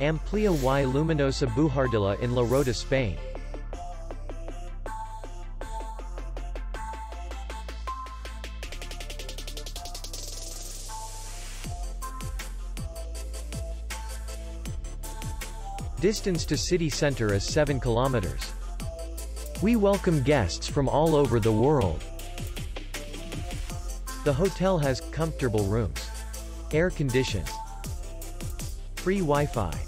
Amplia y Luminosa Buhardilla in La Roda, Spain. Distance to city center is 7 kilometers. We welcome guests from all over the world. The hotel has comfortable rooms, air conditioned, free Wi-Fi,